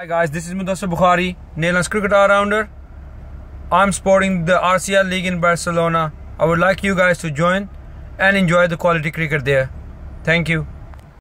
Hi guys, this is Mudassar Bukhari, Netherlands cricket all-rounder. I'm sporting the RCL League in Barcelona. I would like you guys to join and enjoy the quality cricket there. Thank you.